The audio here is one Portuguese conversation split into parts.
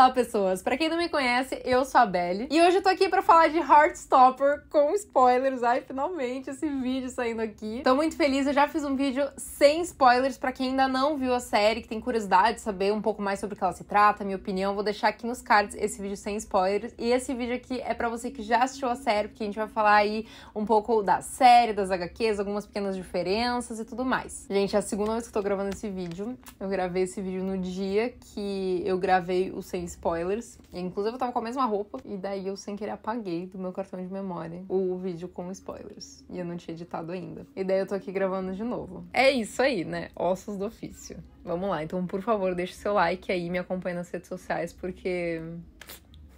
Olá, pessoas! Pra quem não me conhece, eu sou a Belly e hoje eu tô aqui pra falar de Heartstopper com spoilers. Ai, finalmente esse vídeo saindo aqui. Tô muito feliz, eu já fiz um vídeo sem spoilers pra quem ainda não viu a série, que tem curiosidade de saber um pouco mais sobre o que ela se trata, minha opinião. Vou deixar aqui nos cards esse vídeo sem spoilers. E esse vídeo aqui é pra você que já assistiu a série, porque a gente vai falar aí um pouco da série, das HQs, algumas pequenas diferenças e tudo mais. Gente, é a segunda vez que eu tô gravando esse vídeo. Eu gravei esse vídeo no dia que eu gravei o sem spoilers. Inclusive, eu tava com a mesma roupa. E daí eu, sem querer, apaguei do meu cartão de memória o vídeo com spoilers. E eu não tinha editado ainda. E daí eu tô aqui gravando de novo. É isso aí, né? Ossos do ofício. Vamos lá. Então, por favor, deixe seu like aí, me acompanhe nas redes sociais, porque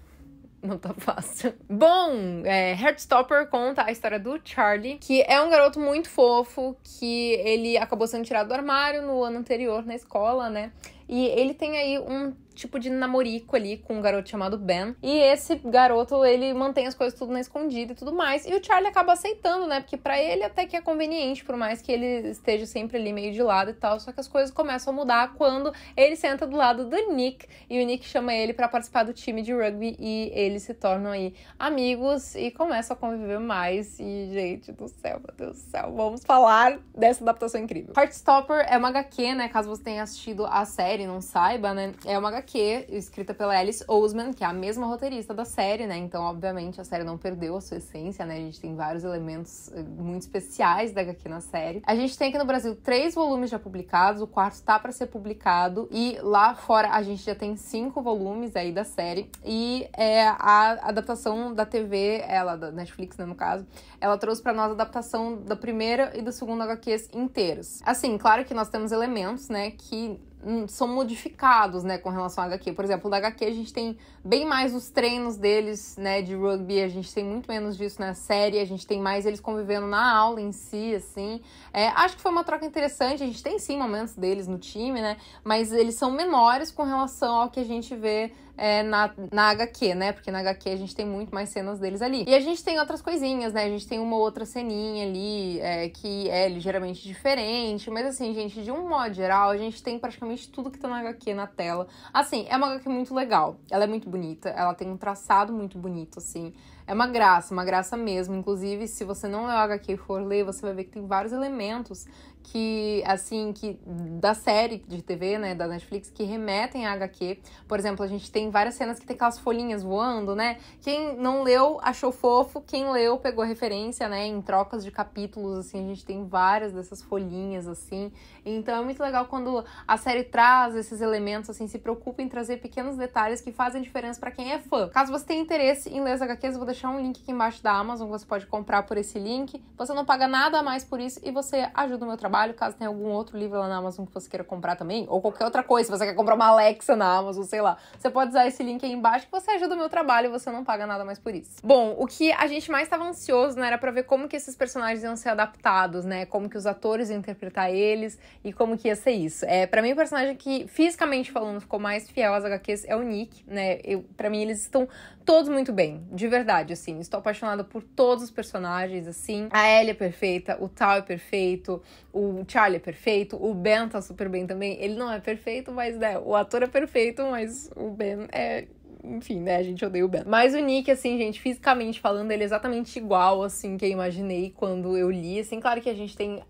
não tá fácil. Bom, é, Heartstopper conta a história do Charlie, que é um garoto muito fofo, que ele acabou sendo tirado do armário no ano anterior na escola, né? E ele tem aí um tipo de namorico ali com um garoto chamado Ben. E esse garoto, ele mantém as coisas tudo na escondida e tudo mais. E o Charlie acaba aceitando, né? Porque para ele até que é conveniente, por mais que ele esteja sempre ali meio de lado e tal. Só que as coisas começam a mudar quando ele senta do lado do Nick e o Nick chama ele para participar do time de rugby e eles se tornam aí amigos e começam a conviver mais. E, gente do céu, meu Deus do céu, vamos falar dessa adaptação incrível. Heartstopper é uma HQ, né? Caso você tenha assistido a série não saiba, né? É uma HQ escrita pela Alice Oseman, que é a mesma roteirista da série, né? Então, obviamente, a série não perdeu a sua essência, né? A gente tem vários elementos eh, muito especiais da HQ na série. A gente tem aqui no Brasil três volumes já publicados, o quarto tá para ser publicado e lá fora a gente já tem cinco volumes aí da série e é a adaptação da TV, ela da Netflix, né, no caso, ela trouxe para nós a adaptação da primeira e do segundo HQs inteiros. Assim, claro que nós temos elementos, né, que são modificados, né, com relação à HQ. Por exemplo, da HQ a gente tem bem mais os treinos deles, né, de rugby, a gente tem muito menos disso na série, a gente tem mais eles convivendo na aula em si, assim. É, acho que foi uma troca interessante, a gente tem sim momentos deles no time, né, mas eles são menores com relação ao que a gente vê é, na, na HQ, né? Porque na HQ a gente tem muito mais cenas deles ali. E a gente tem outras coisinhas, né? A gente tem uma outra ceninha ali é, que é ligeiramente diferente. Mas assim, gente, de um modo geral, a gente tem praticamente tudo que tá na HQ na tela. Assim, é uma HQ muito legal. Ela é muito bonita. Ela tem um traçado muito bonito, assim. É uma graça, uma graça mesmo. Inclusive, se você não leu HQ e for ler, você vai ver que tem vários elementos que, assim, que da série de TV, né, da Netflix, que remetem a HQ. Por exemplo, a gente tem várias cenas que tem aquelas folhinhas voando, né? Quem não leu achou fofo, quem leu pegou referência, né? Em trocas de capítulos, assim, a gente tem várias dessas folhinhas, assim. Então é muito legal quando a série traz esses elementos, assim, se preocupa em trazer pequenos detalhes que fazem diferença para quem é fã. Caso você tenha interesse em ler as HQs, eu vou deixar um link aqui embaixo da Amazon, você pode comprar por esse link. Você não paga nada a mais por isso e você ajuda o meu trabalho. Caso tenha algum outro livro lá na Amazon que você queira comprar também, ou qualquer outra coisa, se você quer comprar uma Alexa na Amazon, sei lá, você pode usar esse link aí embaixo que você ajuda o meu trabalho e você não paga nada mais por isso. Bom, o que a gente mais estava ansioso, né, era para ver como que esses personagens iam ser adaptados, né, como que os atores iam interpretar eles e como que ia ser isso. É, para mim o personagem que fisicamente falando ficou mais fiel às HQs é o Nick, né? Eu, para mim eles estão todos muito bem, de verdade, assim. Estou apaixonada por todos os personagens, assim. A Ellie é perfeita, o Tal é perfeito, o Charlie é perfeito, o Ben tá super bem também. Ele não é perfeito, mas né, o ator é perfeito, mas o Ben é enfim, né, a gente odeia o Ben. Mas o Nick, assim, gente, fisicamente falando, ele é exatamente igual, assim, que eu imaginei quando eu li. Assim, claro que a gente tem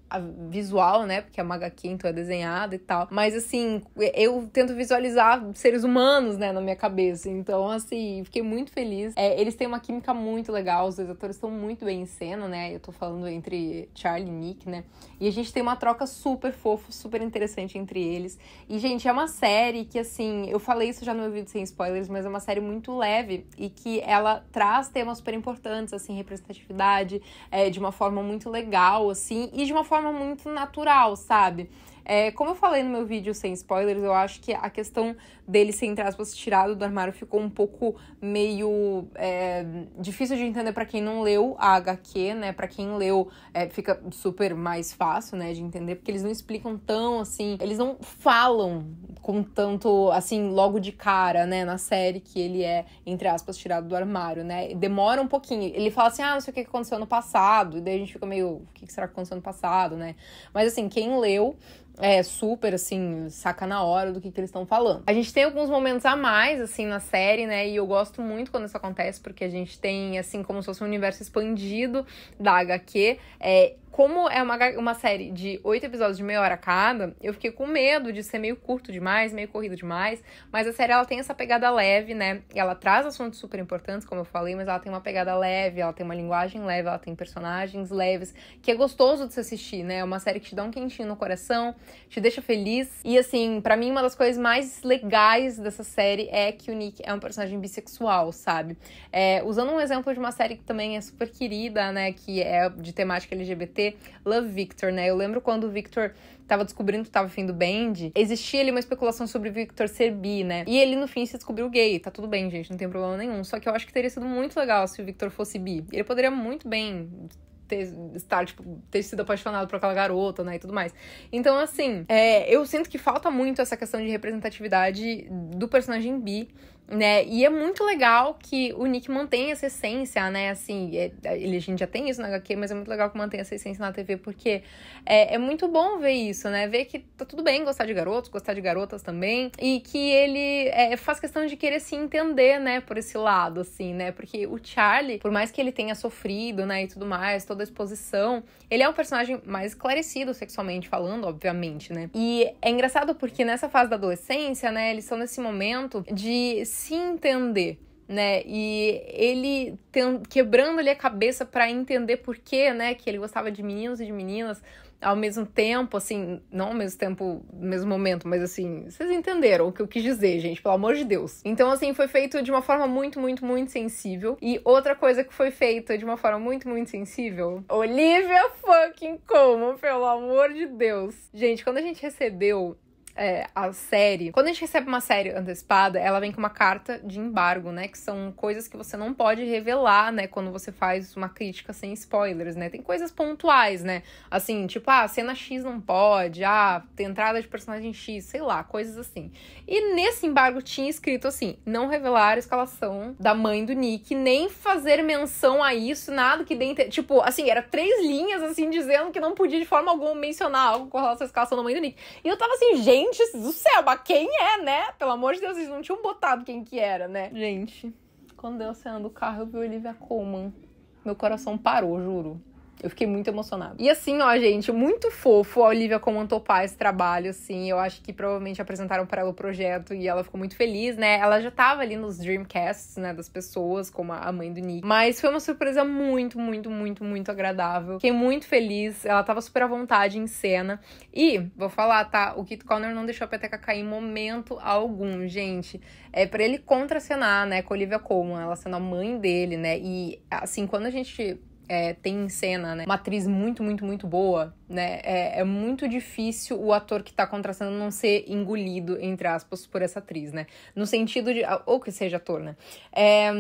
visual, né, porque uma HQ, então é desenhada e tal. Mas, assim, eu tento visualizar seres humanos, né, na minha cabeça. Então, assim, fiquei muito feliz. É, eles têm uma química muito legal, os dois atores estão muito bem em cena, né. Eu tô falando entre Charlie e Nick, né. E a gente tem uma troca super fofa, super interessante entre eles. E, gente, é uma série que, assim, eu falei isso já no meu vídeo sem spoilers, mas é uma série muito leve e que ela traz temas super importantes, assim, representatividade, é, de uma forma muito legal, assim, e de uma forma muito natural, sabe? É, como eu falei no meu vídeo sem spoilers, eu acho que a questão dele ser, entre aspas, tirado do armário ficou um pouco meio é, difícil de entender para quem não leu a HQ, né? Para quem leu, é, fica super mais fácil, né, de entender, porque eles não explicam tão assim, eles não falam com tanto, assim, logo de cara, né, na série que ele é, entre aspas, tirado do armário, né? Demora um pouquinho. Ele fala assim, ah, não sei o que aconteceu no passado, e daí a gente fica meio, o que será que aconteceu no passado, né? Mas assim, quem leu é super, assim, saca na hora do que, que eles estão falando. A gente tem alguns momentos a mais, assim, na série, né? E eu gosto muito quando isso acontece, porque a gente tem, assim, como se fosse um universo expandido da HQ. É, como é uma, uma série de oito episódios de meia hora cada, eu fiquei com medo de ser meio curto demais, meio corrido demais. Mas a série ela tem essa pegada leve, né? Ela traz assuntos super importantes, como eu falei, mas ela tem uma pegada leve, ela tem uma linguagem leve, ela tem personagens leves, que é gostoso de se assistir, né? É uma série que te dá um quentinho no coração, te deixa feliz. E assim, para mim, uma das coisas mais legais dessa série é que o Nick é um personagem bissexual, sabe? É, usando um exemplo de uma série que também é super querida, né? Que é de temática LGBT Love Victor, né? Eu lembro quando o Victor tava descobrindo que tava fim do band, existia ali uma especulação sobre o Victor ser bi, né? E ele no fim se descobriu gay. Tá tudo bem, gente, não tem problema nenhum. Só que eu acho que teria sido muito legal se o Victor fosse bi. Ele poderia muito bem ter, estar, tipo, ter sido apaixonado por aquela garota, né, e tudo mais. Então, assim, é, eu sinto que falta muito essa questão de representatividade do personagem bi né? E é muito legal que o Nick mantenha essa essência, né? Assim, é, ele, a gente já tem isso na HQ, mas é muito legal que mantenha essa essência na TV, porque é, é muito bom ver isso, né? Ver que tá tudo bem gostar de garotos, gostar de garotas também, e que ele é, faz questão de querer se entender, né? Por esse lado, assim, né? Porque o Charlie, por mais que ele tenha sofrido, né? E tudo mais, toda a exposição, ele é um personagem mais esclarecido sexualmente falando, obviamente, né? E é engraçado porque nessa fase da adolescência, né? Eles estão nesse momento de se entender né? E ele tem, quebrando ali a cabeça para entender por que, né, que ele gostava de meninos e de meninas ao mesmo tempo, assim, não ao mesmo tempo, no mesmo momento, mas assim, vocês entenderam o que eu quis dizer, gente, pelo amor de Deus. Então, assim, foi feito de uma forma muito, muito, muito sensível. E outra coisa que foi feita de uma forma muito, muito sensível, Olivia fucking Como, pelo amor de Deus. Gente, quando a gente recebeu é, a série. Quando a gente recebe uma série antecipada, ela vem com uma carta de embargo, né? Que são coisas que você não pode revelar, né? Quando você faz uma crítica sem spoilers, né? Tem coisas pontuais, né? Assim, tipo, ah, cena X não pode, ah, tem entrada de personagem X, sei lá, coisas assim. E nesse embargo tinha escrito assim: não revelar a escalação da mãe do Nick, nem fazer menção a isso, nada que dê. Tipo, assim, era três linhas, assim, dizendo que não podia de forma alguma mencionar algo com relação à escalação da mãe do Nick. E eu tava assim, gente gente do céu, mas quem é, né? Pelo amor de Deus, eles não tinham botado quem que era, né? Gente, quando eu saí do carro, eu vi Olivia Colman. Meu coração parou, juro. Eu fiquei muito emocionada. E assim, ó, gente, muito fofo a Olivia como topar esse trabalho, assim. Eu acho que provavelmente apresentaram para ela o projeto e ela ficou muito feliz, né? Ela já tava ali nos Dreamcasts, né, das pessoas, como a mãe do Nick. Mas foi uma surpresa muito, muito, muito, muito agradável. Fiquei muito feliz. Ela tava super à vontade em cena. E, vou falar, tá? O Kit Connor não deixou a peteca cair em momento algum, gente. É para ele contracenar, né, com a Olivia Colman, ela sendo a mãe dele, né? E, assim, quando a gente é, tem em cena, né? Uma atriz muito, muito, muito boa, né? É, é muito difícil o ator que tá contrastando não ser engolido, entre aspas, por essa atriz, né? No sentido de. Ou que seja ator, né? É,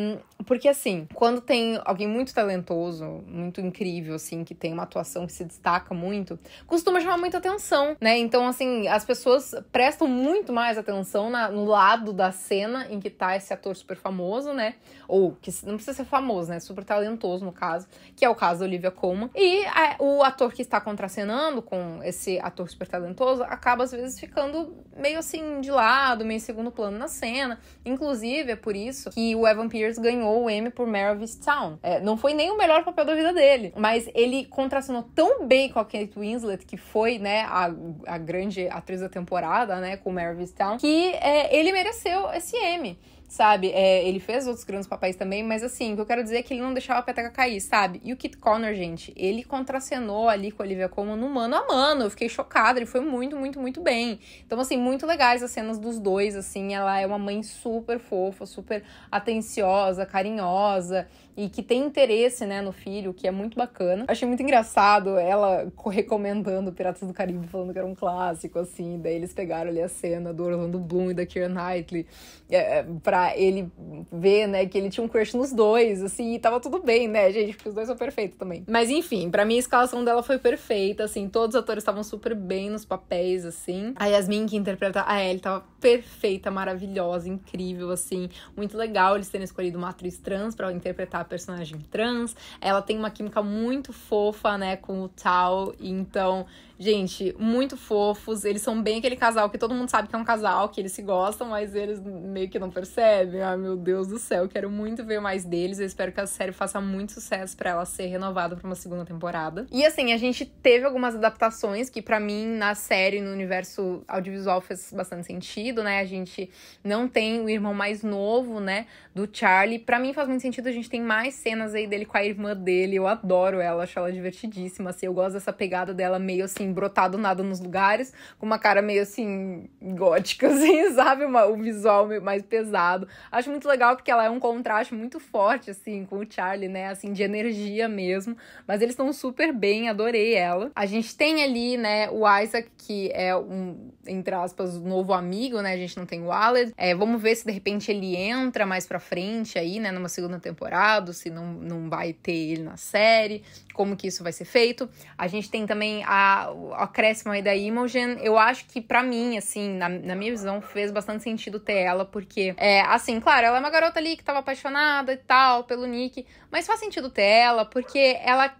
porque, assim, quando tem alguém muito talentoso, muito incrível, assim, que tem uma atuação que se destaca muito, costuma chamar muita atenção, né? Então, assim, as pessoas prestam muito mais atenção na, no lado da cena em que tá esse ator super famoso, né? Ou que não precisa ser famoso, né? Super talentoso, no caso, que é o caso da Olivia Colman. E a, o ator que está contracenando com esse ator super talentoso acaba, às vezes, ficando meio assim de lado, meio segundo plano na cena. Inclusive, é por isso que o Evan Pierce ganhou o Emmy por of Town. É, não foi nem o melhor papel da vida dele, mas ele contracenou tão bem com a Kate Winslet, que foi, né, a, a grande atriz da temporada, né, com of Town, que é, ele mereceu esse Emmy sabe? É, ele fez outros grandes papéis também, mas assim, o que eu quero dizer é que ele não deixava a peteca cair, sabe? E o Kit Connor, gente, ele contracenou ali com a Olivia Colman no mano a mano. Eu fiquei chocada, ele foi muito, muito, muito bem. Então, assim, muito legais as cenas dos dois, assim. Ela é uma mãe super fofa, super atenciosa, carinhosa e que tem interesse, né, no filho, que é muito bacana. Achei muito engraçado ela recomendando Piratas do Caribe, falando que era um clássico, assim. Daí eles pegaram ali a cena do Orlando Bloom e da Keira Knightley é, é, pra pra ele ver, né, que ele tinha um crush nos dois, assim, e tava tudo bem, né, gente, porque os dois são perfeitos também. Mas enfim, para mim a escalação dela foi perfeita, assim, todos os atores estavam super bem nos papéis, assim. A Yasmin, que interpreta a Ellie, tava perfeita, maravilhosa, incrível, assim. Muito legal eles terem escolhido uma atriz trans para interpretar a personagem trans. Ela tem uma química muito fofa, né, com o Tal, então Gente, muito fofos. Eles são bem aquele casal que todo mundo sabe que é um casal, que eles se gostam, mas eles meio que não percebem. Ai, meu Deus do céu, quero muito ver mais deles. Eu espero que a série faça muito sucesso para ela ser renovada para uma segunda temporada. E assim, a gente teve algumas adaptações que para mim na série, no universo audiovisual fez bastante sentido, né? A gente não tem o irmão mais novo, né, do Charlie. Para mim faz muito sentido, a gente tem mais cenas aí dele com a irmã dele. Eu adoro ela, acho ela divertidíssima, assim. Eu gosto dessa pegada dela meio assim brotado nada nos lugares, com uma cara meio assim, gótica, assim, sabe? Uma, um visual mais pesado. Acho muito legal porque ela é um contraste muito forte, assim, com o Charlie, né? Assim, de energia mesmo. Mas eles estão super bem, adorei ela. A gente tem ali, né, o Isaac, que é um, entre aspas, novo amigo, né? A gente não tem o Aled. É, vamos ver se de repente ele entra mais pra frente aí, né, numa segunda temporada, se não, não vai ter ele na série, como que isso vai ser feito. A gente tem também a, o acréscimo aí da Imogen, eu acho que para mim, assim, na, na, minha visão, fez bastante sentido ter ela, porque, é, assim, claro, ela é uma garota ali que tava apaixonada e tal pelo Nick, mas faz sentido ter ela, porque ela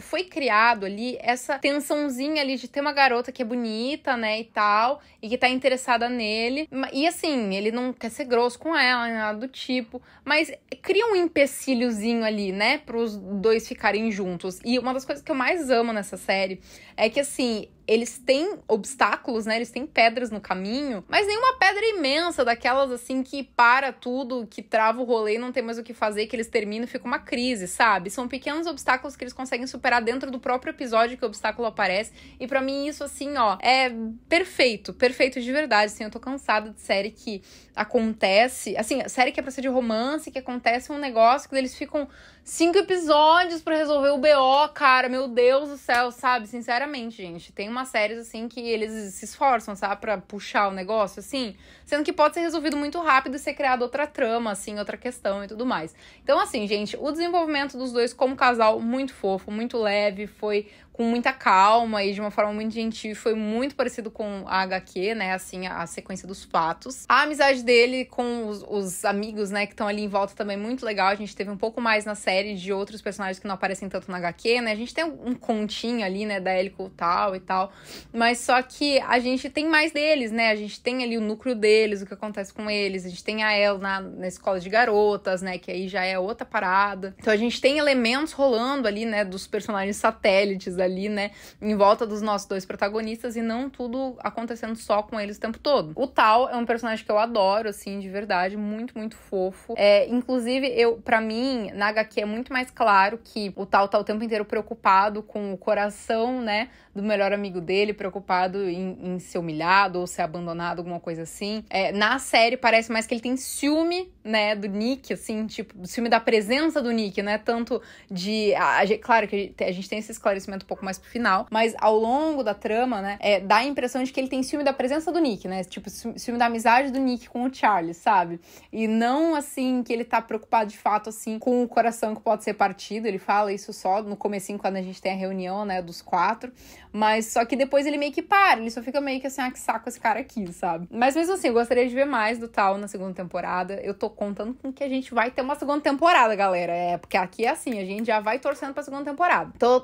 foi criado ali essa tensãozinha ali de ter uma garota que é bonita, né, e tal, e que tá interessada nele. E assim, ele não quer ser grosso com ela, nada do tipo, mas cria um empecilhozinho ali, né, pros dois ficarem juntos. E uma das coisas que eu mais amo nessa série é que assim, eles têm obstáculos, né? Eles têm pedras no caminho, mas nenhuma pedra imensa, daquelas assim que para tudo, que trava o rolê e não tem mais o que fazer, que eles terminam fica uma crise, sabe? São pequenos obstáculos que eles conseguem superar dentro do próprio episódio que o obstáculo aparece. E para mim isso assim, ó, é perfeito, perfeito de verdade. Assim, eu tô cansada de série que acontece, assim, série que é pra ser de romance, que acontece um negócio que eles ficam cinco episódios para resolver o BO, cara, meu Deus do céu, sabe? Sinceramente, gente, tem umas séries assim que eles se esforçam, sabe, para puxar o negócio assim, sendo que pode ser resolvido muito rápido e ser criado outra trama, assim, outra questão e tudo mais. Então, assim, gente, o desenvolvimento dos dois como casal muito fofo, muito leve, foi com muita calma e de uma forma muito gentil. Foi muito parecido com a HQ, né? Assim, a, a sequência dos fatos. A amizade dele com os, os amigos, né, que estão ali em volta também muito legal. A gente teve um pouco mais na série de outros personagens que não aparecem tanto na HQ, né? A gente tem um, um continho ali, né, da Ellie tal e tal. Mas só que a gente tem mais deles, né? A gente tem ali o núcleo deles, o que acontece com eles. A gente tem a Elle na, na escola de garotas, né? Que aí já é outra parada. Então a gente tem elementos rolando ali, né? Dos personagens satélites ali, né, em volta dos nossos dois protagonistas e não tudo acontecendo só com eles o tempo todo. O Tal é um personagem que eu adoro, assim, de verdade, muito, muito fofo. É, inclusive, eu, para mim, na HQ é muito mais claro que o Tal tá o tempo inteiro preocupado com o coração, né, do melhor amigo dele, preocupado em, em ser humilhado ou ser abandonado, alguma coisa assim. É, na série parece mais que ele tem ciúme, né, do Nick, assim, tipo, ciúme da presença do Nick, né, tanto de... A, a, claro que a gente tem esse esclarecimento um pouco mais pro final, mas ao longo da trama, né, é, dá a impressão de que ele tem ciúme da presença do Nick, né, tipo, ciúme da amizade do Nick com o Charlie, sabe? E não, assim, que ele tá preocupado de fato, assim, com o coração que pode ser partido, ele fala isso só no comecinho, quando a gente tem a reunião, né, dos quatro, mas só que depois ele meio que para, ele só fica meio que assim, ah, que saco esse cara aqui, sabe? Mas mesmo assim, eu gostaria de ver mais do tal na segunda temporada. Eu tô contando com que a gente vai ter uma segunda temporada, galera. É, porque aqui é assim, a gente já vai torcendo pra segunda temporada. Tô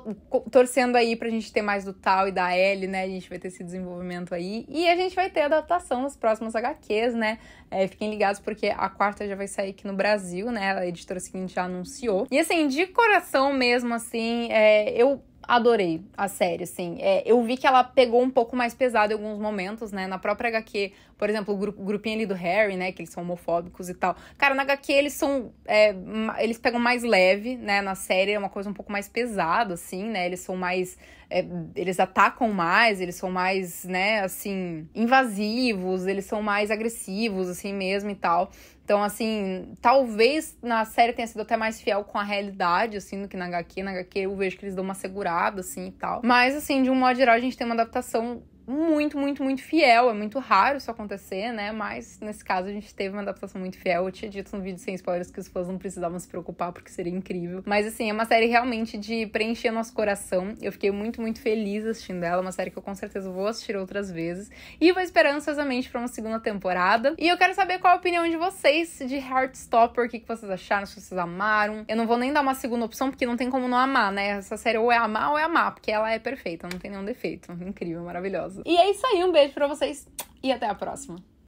torcendo aí pra gente ter mais do tal e da Ellie, né? A gente vai ter esse desenvolvimento aí. E a gente vai ter adaptação nos próximos HQs, né? É, fiquem ligados porque a quarta já vai sair aqui no Brasil, né? A editora seguinte já anunciou. E assim, de coração mesmo, assim, é, eu adorei a série, assim. É, eu vi que ela pegou um pouco mais pesado em alguns momentos, né? Na própria HQ, por exemplo, o, grupinho ali do Harry, né? Que eles são homofóbicos e tal. Cara, na HQ eles são. É, eles pegam mais leve, né? Na série é uma coisa um pouco mais pesada, assim, né? Eles são mais. É, eles atacam mais, eles são mais, né, assim, invasivos, eles são mais agressivos, assim mesmo e tal. Então, assim, talvez na série tenha sido até mais fiel com a realidade, assim, do que na HQ. Na HQ eu vejo que eles dão uma segurada, assim, e tal. Mas, assim, de um modo geral, a gente tem uma adaptação muito, muito, muito fiel. É muito raro isso acontecer, né? Mas nesse caso a gente teve uma adaptação muito fiel. Eu tinha dito no vídeo sem spoilers que os fãs não precisavam se preocupar porque seria incrível. Mas assim, é uma série realmente de preencher nosso coração. Eu fiquei muito, muito feliz assistindo ela. Uma série que eu com certeza vou assistir outras vezes. E vou esperar ansiosamente pra uma segunda temporada. E eu quero saber qual a opinião de vocês de Heartstopper. O que vocês acharam, se vocês amaram. Eu não vou nem dar uma segunda opção porque não tem como não amar, né? Essa série ou é amar ou é amar, porque ela é perfeita, não tem nenhum defeito. Incrível, maravilhosa. E é isso aí, um beijo para vocês e até a próxima.